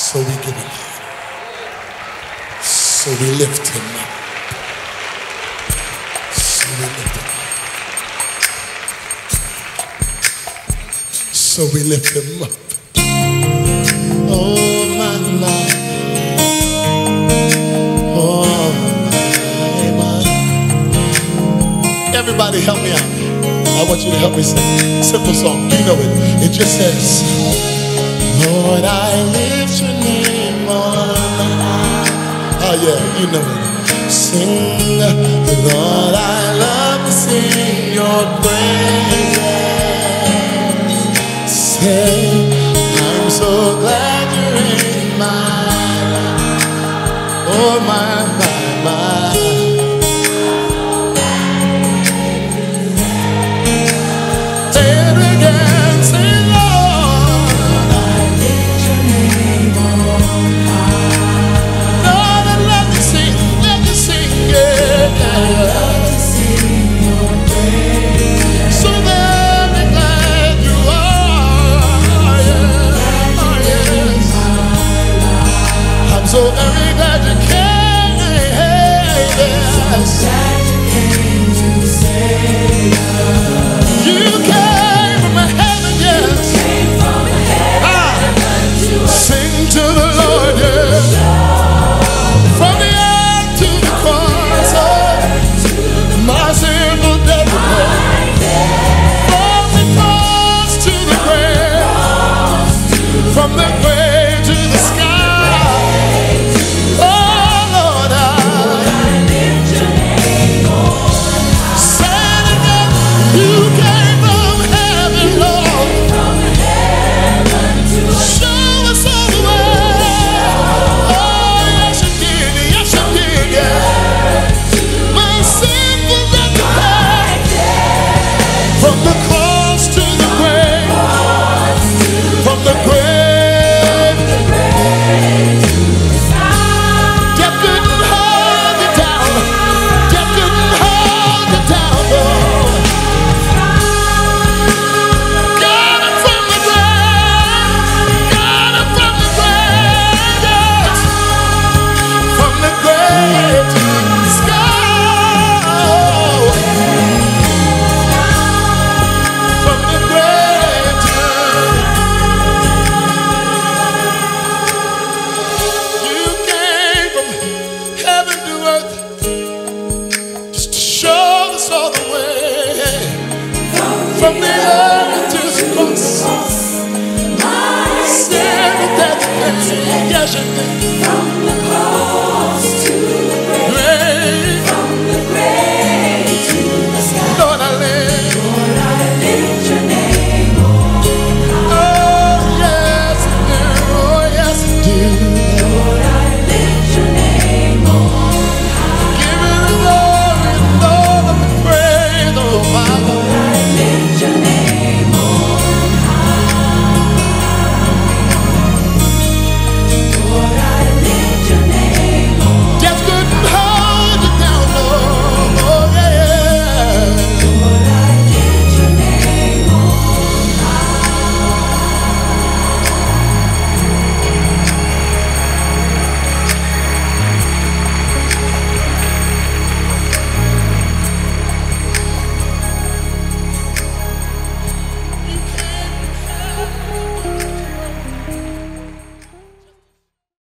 So we give him honor. So we lift him up. So we lift him up. So we lift him up. Oh my. Oh my my. Everybody help me out. I want you to help me sing. Simple song. You know it. It just says, Lord, I lift your name on high. Oh yeah, you know it. Sing, Lord, I love to sing your praises. Say, I'm so glad you're in my life. Oh my, my. away. me up.